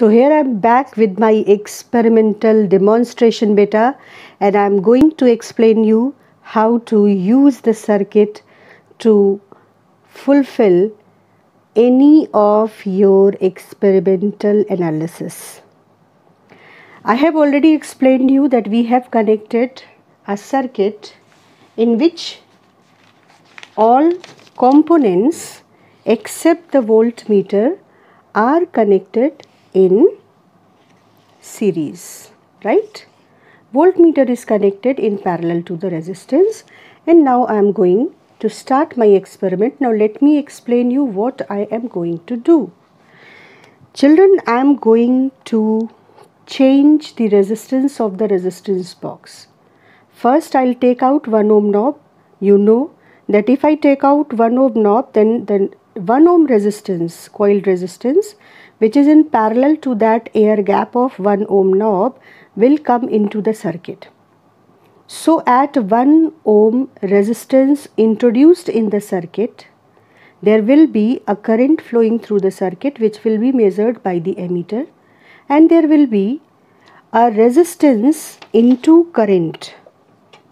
So here I am back with my experimental demonstration beta and I am going to explain you how to use the circuit to fulfill any of your experimental analysis. I have already explained you that we have connected a circuit in which all components except the voltmeter are connected in series right? Voltmeter is connected in parallel to the resistance. And now I am going to start my experiment. Now let me explain you what I am going to do. Children I am going to change the resistance of the resistance box. First I'll take out 1 ohm knob. You know that if I take out 1 ohm knob then then 1 ohm resistance coil resistance which is in parallel to that air gap of 1 ohm knob will come into the circuit. So at 1 ohm resistance introduced in the circuit, there will be a current flowing through the circuit which will be measured by the ammeter and there will be a resistance into current.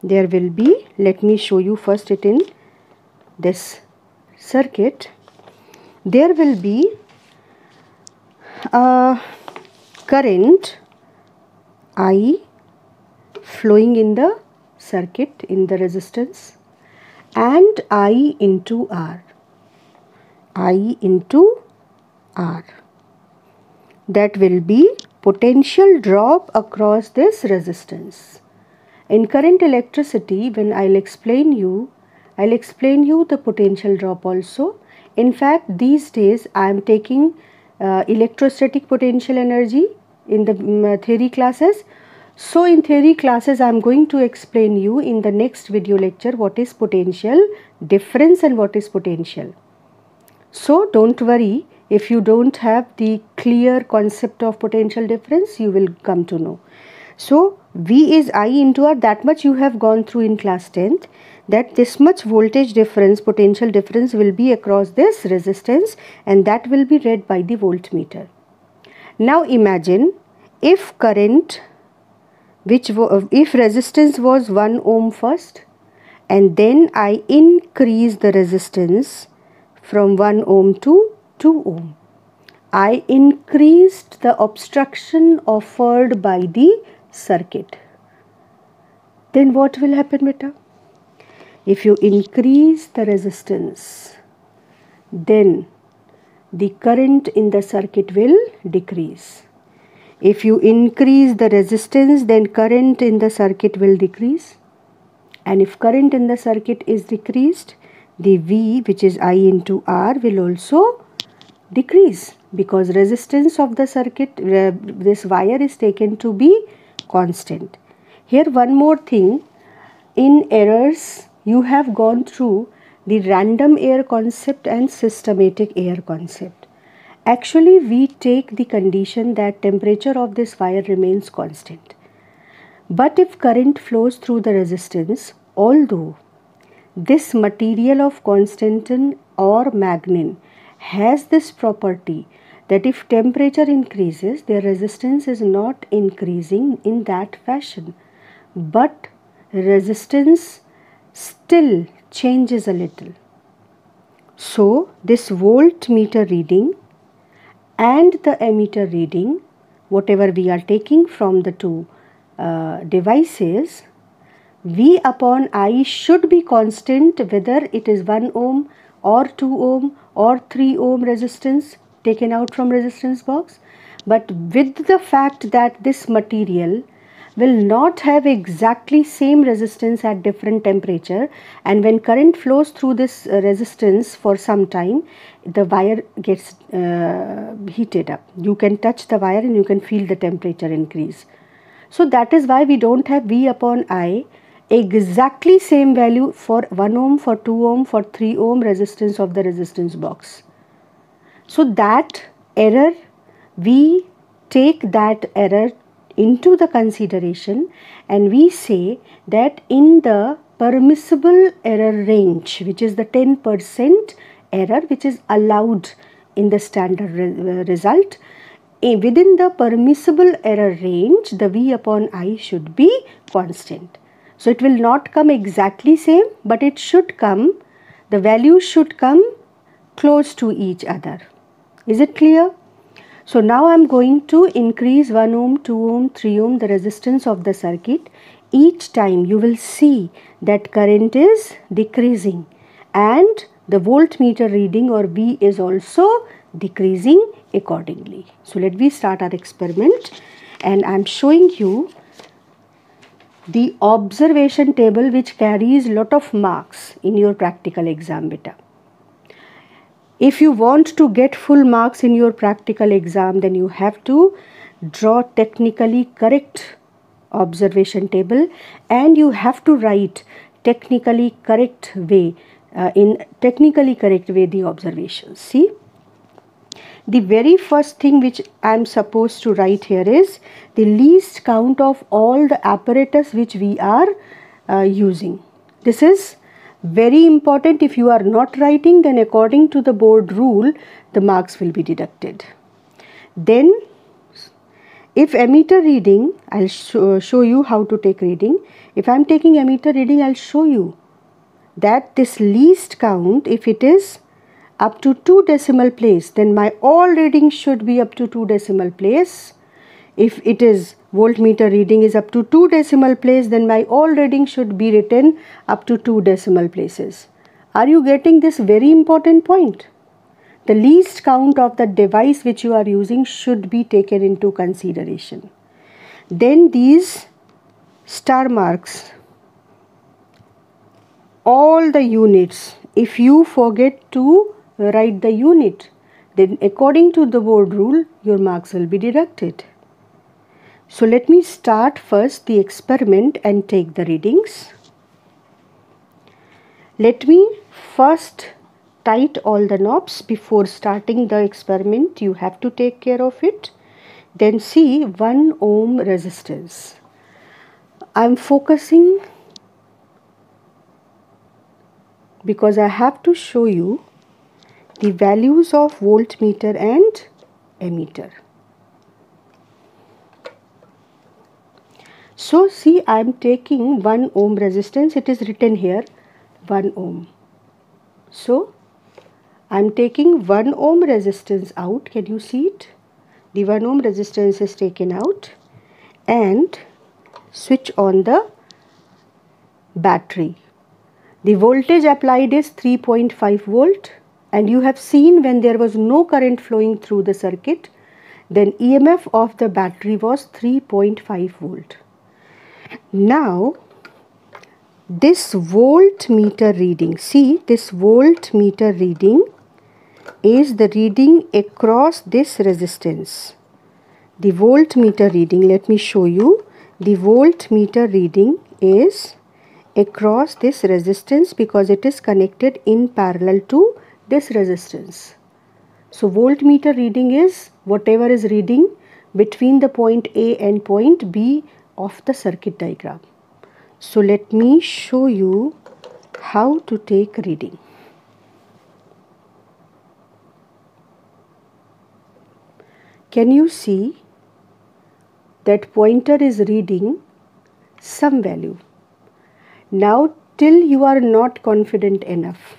There will be, let me show you first it in this circuit, there will be a current I flowing in the circuit in the resistance and I into R. I into R. That will be potential drop across this resistance. In current electricity, when I'll explain you, I'll explain you the potential drop also. In fact, these days I am taking uh, electrostatic potential energy in the um, theory classes. So in theory classes I am going to explain you in the next video lecture what is potential difference and what is potential. So don't worry if you don't have the clear concept of potential difference you will come to know. So V is I into R that much you have gone through in class 10th that this much voltage difference potential difference will be across this resistance and that will be read by the voltmeter. Now imagine if current which if resistance was 1 ohm first and then I increase the resistance from 1 ohm to 2 ohm. I increased the obstruction offered by the circuit. Then what will happen beta? If you increase the resistance, then the current in the circuit will decrease. If you increase the resistance, then current in the circuit will decrease. And if current in the circuit is decreased, the V which is I into R will also decrease because resistance of the circuit, uh, this wire is taken to be constant. Here one more thing, in errors you have gone through the random air concept and systematic air concept. Actually, we take the condition that temperature of this wire remains constant. But if current flows through the resistance, although this material of constantan or manganin has this property that if temperature increases, their resistance is not increasing in that fashion, but resistance still changes a little. So, this voltmeter reading and the ammeter reading, whatever we are taking from the two uh, devices, V upon I should be constant whether it is 1 ohm or 2 ohm or 3 ohm resistance taken out from resistance box. But with the fact that this material will not have exactly same resistance at different temperature and when current flows through this uh, resistance for some time the wire gets uh, heated up. You can touch the wire and you can feel the temperature increase. So that is why we don't have v upon i exactly same value for 1 ohm for 2 ohm for 3 ohm resistance of the resistance box so that error, we take that error into the consideration and we say that in the permissible error range which is the 10% error which is allowed in the standard re uh, result eh, within the permissible error range, the V upon I should be constant. So it will not come exactly same, but it should come, the values should come close to each other. Is it clear? So now I am going to increase 1 ohm, 2 ohm, 3 ohm the resistance of the circuit. Each time you will see that current is decreasing and the voltmeter reading or V is also decreasing accordingly. So let me start our experiment and I am showing you the observation table which carries lot of marks in your practical exam beta. If you want to get full marks in your practical exam then you have to draw technically correct observation table and you have to write technically correct way uh, in technically correct way the observations see the very first thing which I am supposed to write here is the least count of all the apparatus which we are uh, using. This is very important if you are not writing then according to the board rule the marks will be deducted. Then if ammeter reading I'll show, show you how to take reading. If I am taking ammeter reading I'll show you that this least count if it is up to 2 decimal place then my all reading should be up to 2 decimal place if it is voltmeter reading is up to 2 decimal place then my all reading should be written up to 2 decimal places are you getting this very important point the least count of the device which you are using should be taken into consideration then these star marks all the units if you forget to write the unit. Then according to the board rule, your marks will be deducted. So let me start first the experiment and take the readings. Let me first tight all the knobs before starting the experiment. You have to take care of it. Then see 1 ohm resistance. I am focusing because I have to show you the values of voltmeter and ammeter. So see I am taking 1 ohm resistance it is written here 1 ohm. So I am taking 1 ohm resistance out can you see it? The 1 ohm resistance is taken out and switch on the battery. The voltage applied is 3.5 volt and you have seen when there was no current flowing through the circuit then EMF of the battery was 3.5 volt. Now this voltmeter reading see this voltmeter reading is the reading across this resistance. The voltmeter reading let me show you the voltmeter reading is across this resistance because it is connected in parallel to this resistance. So voltmeter reading is whatever is reading between the point A and point B of the circuit diagram. So let me show you how to take reading. Can you see that pointer is reading some value? Now till you are not confident enough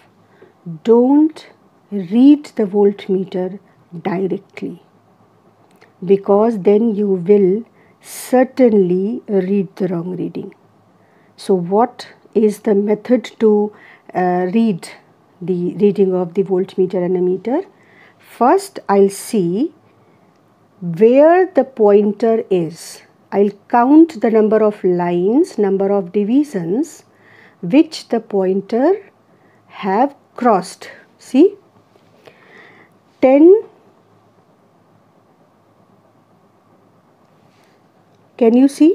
don't read the voltmeter directly because then you will certainly read the wrong reading. So what is the method to uh, read the reading of the voltmeter and ammeter? First I'll see where the pointer is. I'll count the number of lines, number of divisions which the pointer have crossed see 10 can you see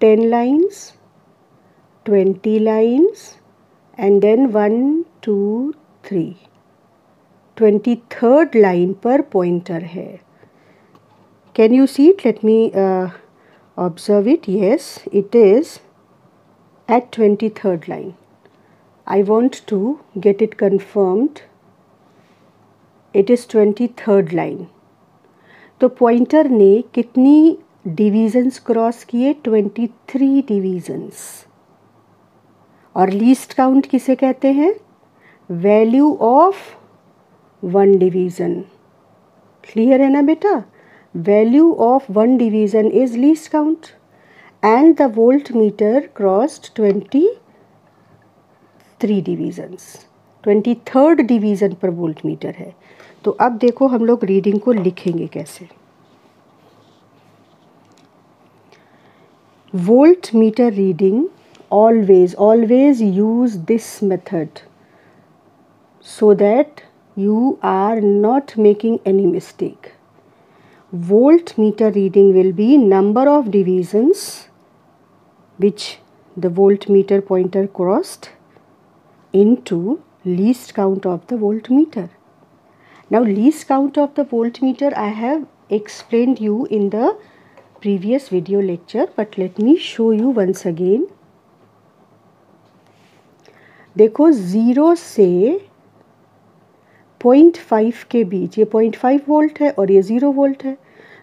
ten lines twenty lines and then one two three twenty third line पर pointer है। Can you see it let me observe it yes it is at twenty third line I want to get it confirmed it is twenty third line तो pointer ने कितनी divisions cross किए twenty three divisions और least count किसे कहते हैं? Value of one division clear है ना बेटा? Value of one division is least count and the volt meter crossed twenty three divisions twenty third division पर वोल्ट मीटर है. तो अब देखो हम लोग रीडिंग को लिखेंगे कैसे? voltmeter reading always always use this method so that you are not making any mistake. Voltmeter reading will be number of divisions which the voltmeter pointer crossed into least count of the voltmeter. Now least count of the voltmeter i have explained you in the previous video lecture, but let me show you once again. देखो zero से 0.5 के बीच, ये 0.5 volt है और ये zero volt है।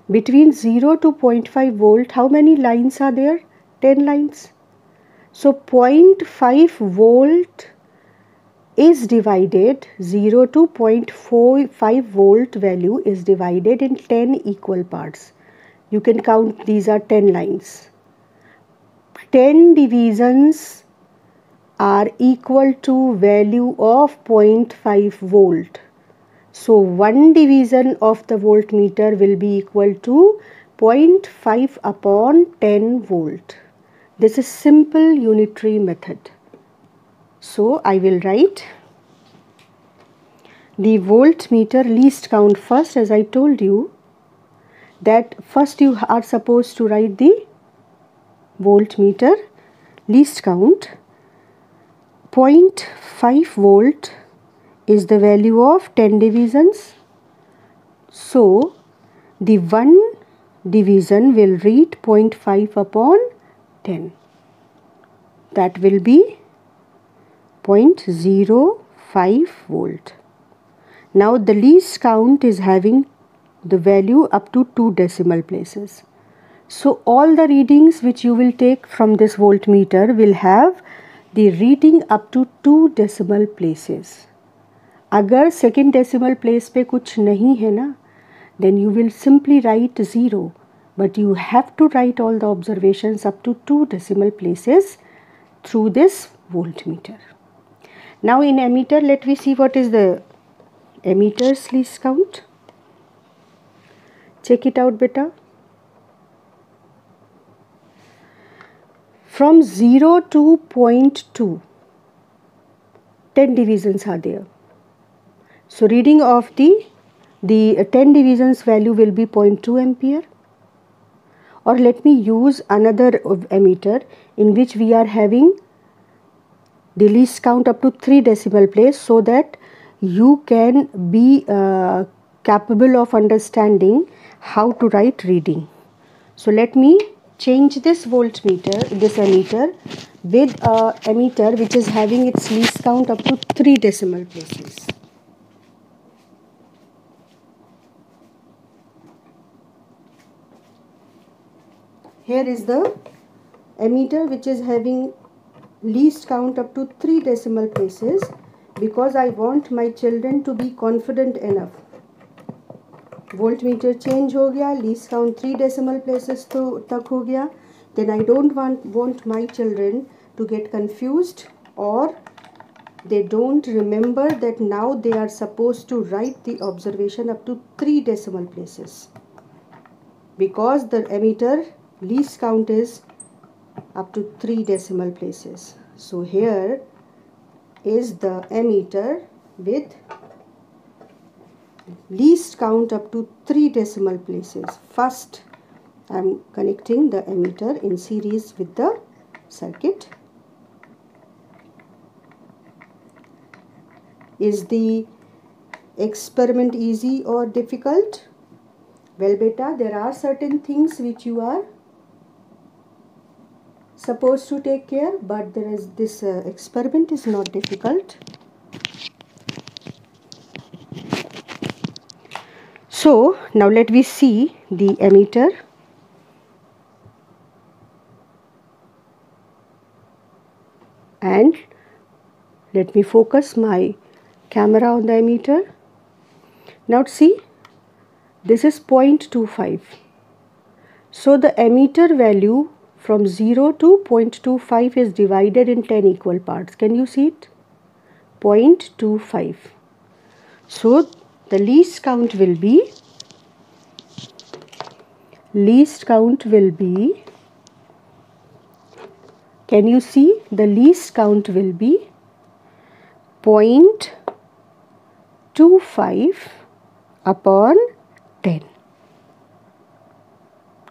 Between zero to 0.5 volt how many lines are there ten lines so 0.5 volt is divided zero to 0.45 volt value is divided in ten equal parts you can count these are 10 lines 10 divisions are equal to value of 0.5 volt. So 1 division of the voltmeter will be equal to 0.5 upon 10 volt. This is simple unitary method. So I will write the voltmeter least count first as I told you that first you are supposed to write the voltmeter least count 0.5 volt is the value of 10 divisions. So, the one division will read 0.5 upon 10. That will be 0.05 volt. Now, the least count is having the value up to 2 decimal places. So, all the readings which you will take from this voltmeter will have the reading up to two decimal places. अगर second decimal place पे कुछ नहीं है ना then you will simply write zero but you have to write all the observations up to two decimal places through this voltmeter. Now in ammeter let me see what is the ammeter's least count. Check it out beta. from 0 to 0.2 10 divisions are there so reading of the the 10 divisions value will be 0.2 ampere or let me use another ammeter in which we are having the least count up to 3 decimal place so that you can be uh, capable of understanding how to write reading. So let me change this voltmeter this ammeter with a ammeter which is having its least count up to 3 decimal places. Here is the ammeter which is having least count up to 3 decimal places because I want my children to be confident enough volt meter change हो गया least count three decimal places तो तक हो गया। Then I don't want want my children to get confused और they don't remember that now they are suppose to write the observation up to three decimal places because the ammeter least count is up to three decimal places so here is the ammeter with least count up to 3 decimal places. First, I am connecting the ammeter in series with the circuit. Is the experiment easy or difficult? Well beta, there are certain things which you are supposed to take care but there is this uh, experiment is not difficult So now let me see the ammeter. And let me focus my camera on the ammeter. Now see, this is 0.25. So the ammeter value from 0 to 0.25 is divided in 10 equal parts. Can you see it? 0.25. So the least count will be least count will be can you see? The least count will be 0.25 upon 10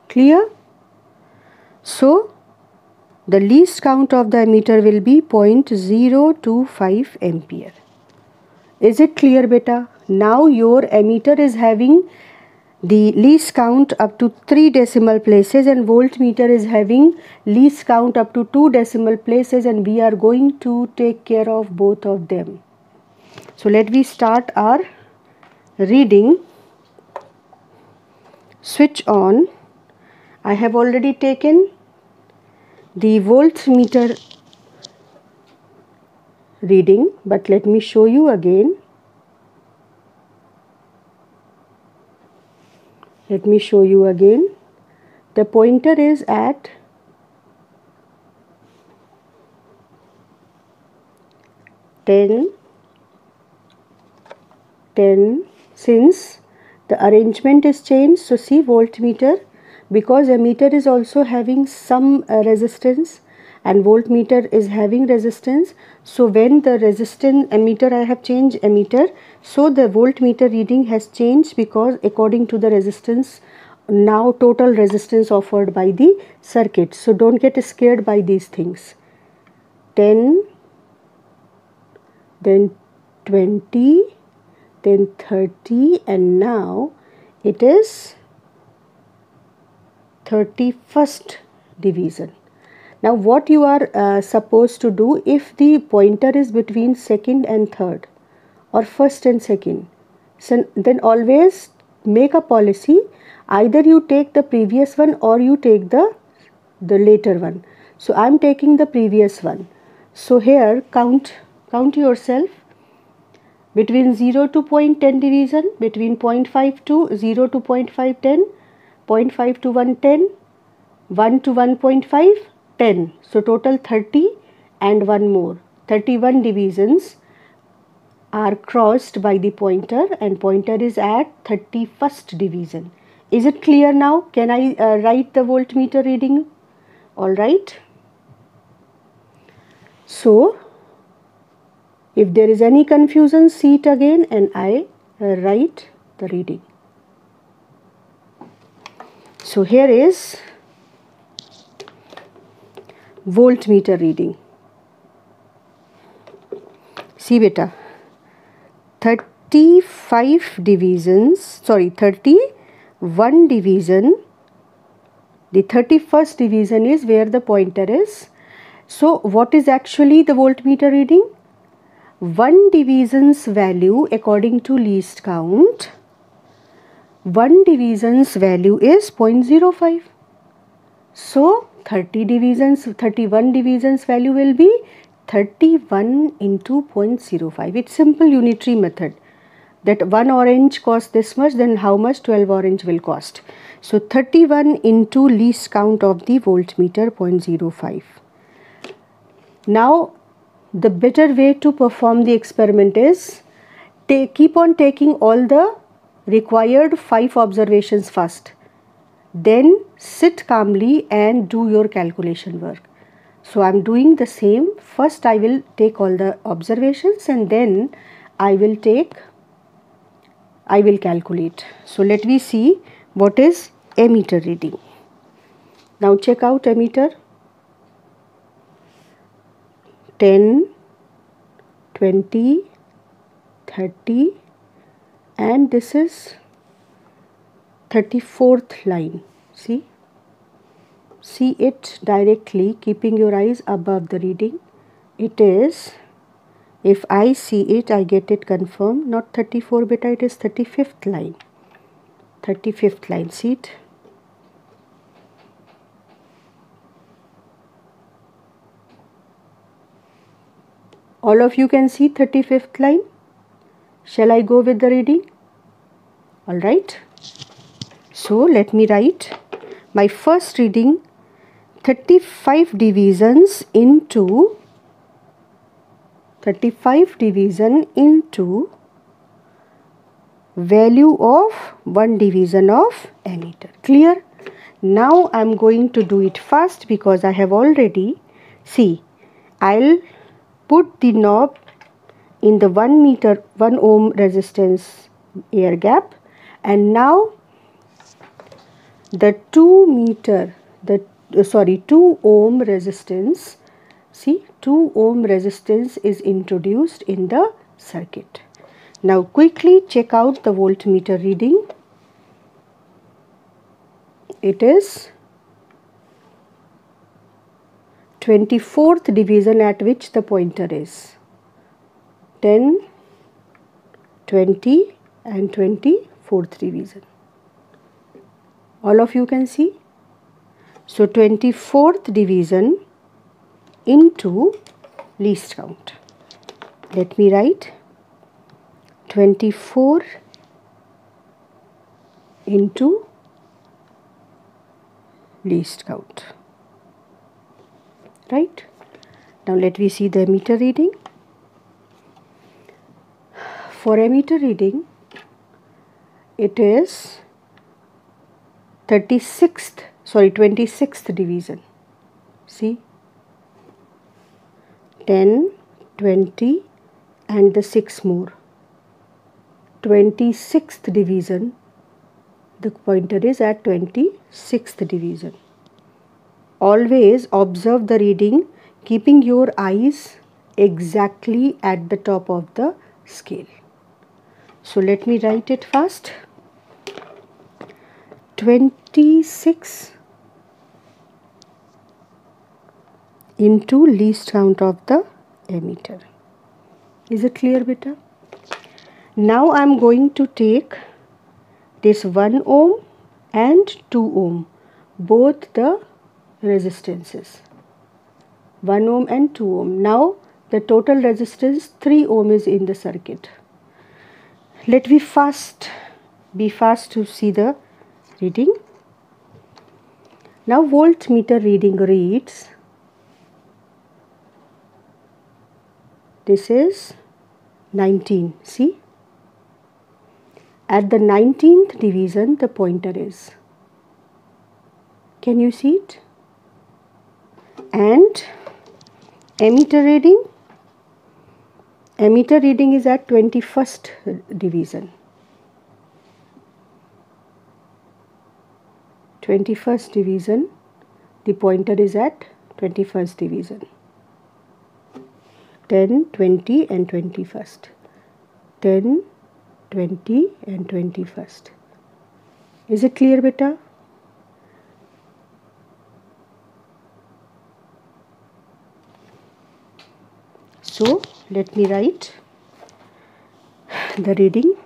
clear? So the least count of the ammeter will be 0.025 ampere is it clear beta now your ammeter is having the least count up to 3 decimal places and voltmeter is having least count up to 2 decimal places and we are going to take care of both of them. So let me start our reading. Switch on. I have already taken the voltmeter reading but let me show you again. Let me show you again. The pointer is at ten ten since the arrangement is changed. So see voltmeter because ammeter is also having some uh, resistance and voltmeter is having resistance. So when the resistance ammeter I have changed ammeter so the voltmeter reading has changed because according to the resistance now total resistance offered by the circuit. So don't get scared by these things. 10 then 20 then 30 and now it is 31st division now what you are uh, supposed to do if the pointer is between second and third or first and second? So then always make a policy. Either you take the previous one or you take the the later one. So i am taking the previous one. So here count count yourself. Between 0 to 0.10 division between 0.5 to 0 to 0.510 0.5 to 110 1 to 1.5 10 so total 30 and one more. 31 divisions are crossed by the pointer and pointer is at 31st division. Is it clear now? Can i uh, write the voltmeter reading? All right. So if there is any confusion see it again and i uh, write the reading. So here is voltmeter reading. See beta 35 divisions sorry 31 division. The 31st division is where the pointer is. So what is actually the voltmeter reading? 1 division's value according to least count. 1 division's value is 0.05 so 30 divisions 31 divisions value will be 31 into 0.05 it's simple unitary method. That one orange cost this much then how much 12 orange will cost? So 31 into least count of the voltmeter 0.05 now the better way to perform the experiment is take, keep on taking all the required five observations first then sit calmly and do your calculation work. So I am doing the same. First I will take all the observations and then I will take, I will calculate. So let me see what is ammeter reading. Now check out ammeter. 10, 20, 30 and this is 34th line. See? See it directly keeping your eyes above the reading. It is if I see it I get it confirmed. Not 34 beta it is 35th line. 35th line see it? All of you can see 35th line? Shall I go with the reading? Alright so let me write my first reading 35 divisions into 35 division into value of one division of ammeter clear? Now I'm going to do it fast because I have already see I'll put the knob in the 1 meter 1 ohm resistance air gap. And now the 2 meter the uh, sorry 2 ohm resistance see 2 ohm resistance is introduced in the circuit. Now quickly check out the voltmeter reading. It is 24th division at which the pointer is. 10 20 and 24th division all of you can see? So 24th division into least count. Let me write 24 into least count. Right? Now let me see the meter reading. For a meter reading it is 36th sorry 26th division. See? 10 20 and the 6 more. 26th division. The pointer is at 26th division. Always observe the reading keeping your eyes exactly at the top of the scale. So let me write it fast 26 into least count of the ammeter is it clear beta? Now I am going to take this 1 ohm and 2 ohm both the resistances. 1 ohm and 2 ohm. Now the total resistance 3 ohm is in the circuit. Let me fast be fast to see the reading. Now voltmeter reading reads this is 19 see? At the 19th division the pointer is. Can you see it? And ammeter reading? Ammeter reading is at 21st division 21st division the pointer is at 21st division 10, 20 and 21st. 10, 20 and 21st. Is it clear beta? So let me write the reading.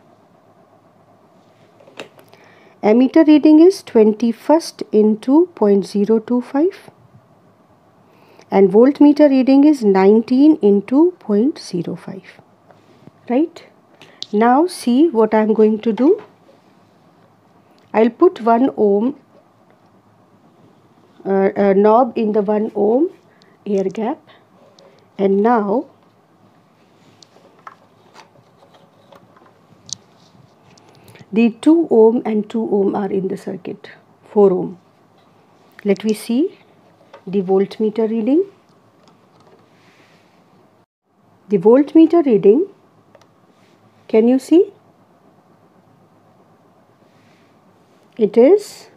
Ammeter reading is 21st into 0.025 and voltmeter reading is 19 into 0.05 right? Now see what I am going to do. I'll put 1 ohm uh, uh, knob in the 1 ohm air gap. And now the 2 ohm and 2 ohm are in the circuit 4 ohm let me see the voltmeter reading. The voltmeter reading, can you see? It is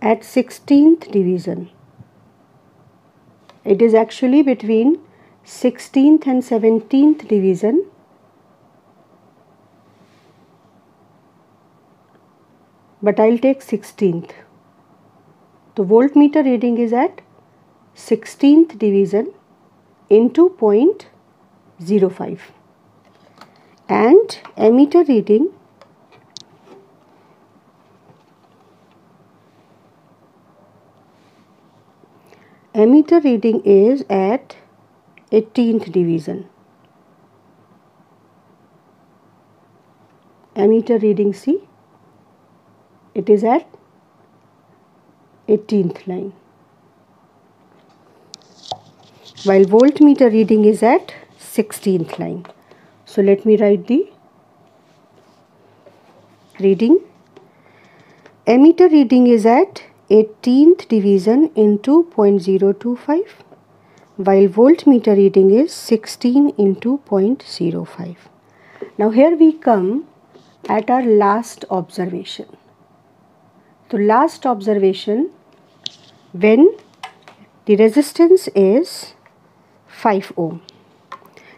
at 16th division. It is actually between 16th and 17th division. but I'll take 16th. The voltmeter reading is at 16th division into 0.05 and ammeter reading ammeter reading is at 18th division. Ammeter reading C. It is at 18th line. While voltmeter reading is at 16th line. So let me write the reading. Ammeter reading is at 18th division into 0.025 while voltmeter reading is 16 into 0.05. Now here we come at our last observation. The last observation when the resistance is 5 ohm.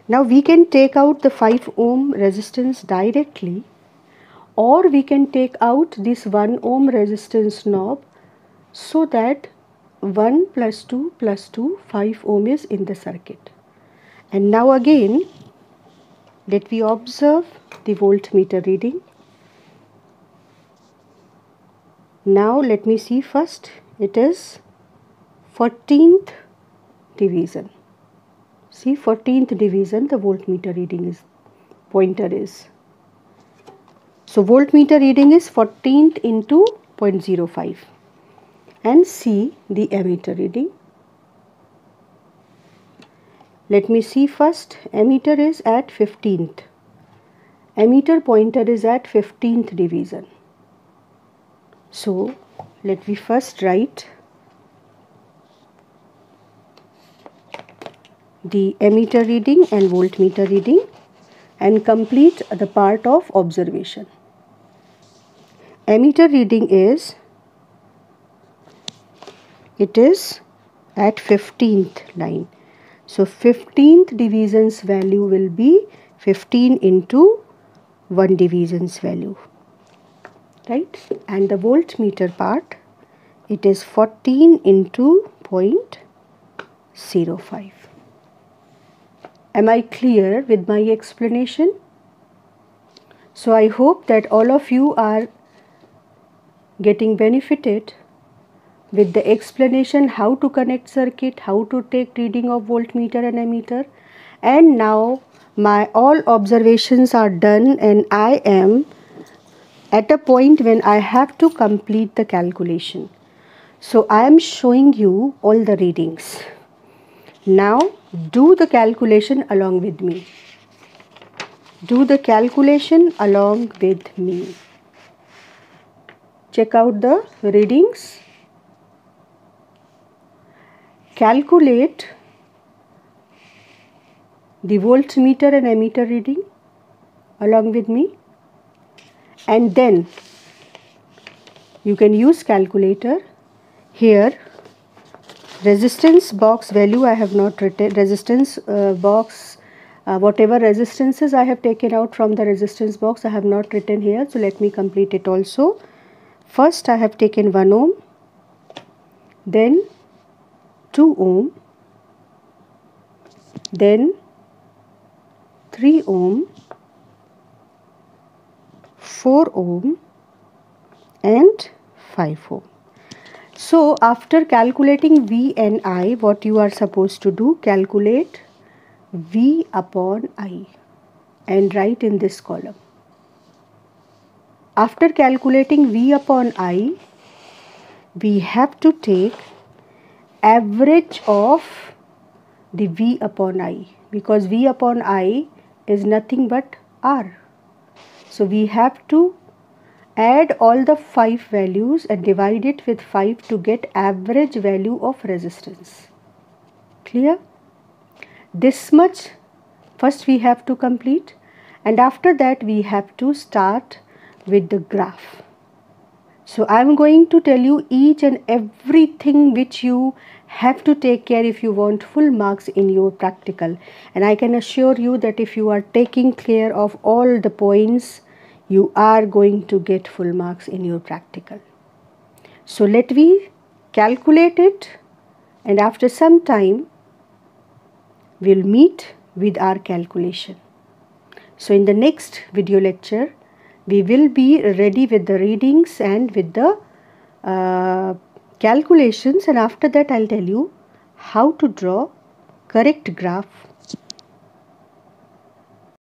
Now we can take out the 5 ohm resistance directly or we can take out this 1 ohm resistance knob so that 1 plus 2 plus 2 5 ohm is in the circuit and now again let me observe the voltmeter reading now let me see first it is 14th division see 14th division the voltmeter reading is pointer is so voltmeter reading is 14th into 0.05 and see the ammeter reading. Let me see first ammeter is at 15th. Ammeter pointer is at 15th division. So let me first write the ammeter reading and voltmeter reading and complete the part of observation. Ammeter reading is it is at 15th line so 15th division's value will be 15 into 1 division's value right? And the voltmeter part it is 14 into 0.05 am I clear with my explanation? So I hope that all of you are getting benefited with the explanation how to connect circuit, how to take reading of voltmeter and ammeter. And now my all observations are done and I am at a point when I have to complete the calculation. So I am showing you all the readings. Now do the calculation along with me. Do the calculation along with me. Check out the readings calculate the voltmeter and ammeter reading along with me and then you can use calculator. Here resistance box value I have not written. Resistance uh, box uh, whatever resistances I have taken out from the resistance box I have not written here. So let me complete it also. First I have taken 1 ohm then 2 ohm then 3 ohm 4 ohm and 5 ohm. So after calculating V and I what you are supposed to do? Calculate V upon I and write in this column. After calculating V upon I we have to take average of the V upon I because V upon I is nothing but R. So we have to add all the 5 values and divide it with 5 to get average value of resistance. Clear? This much first we have to complete and after that we have to start with the graph. So I am going to tell you each and everything which you have to take care if you want full marks in your practical and I can assure you that if you are taking care of all the points you are going to get full marks in your practical. So let me calculate it and after some time we'll meet with our calculation. So in the next video lecture we will be ready with the readings and with the uh, calculations and after that I'll tell you how to draw correct graph